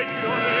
perfecciones.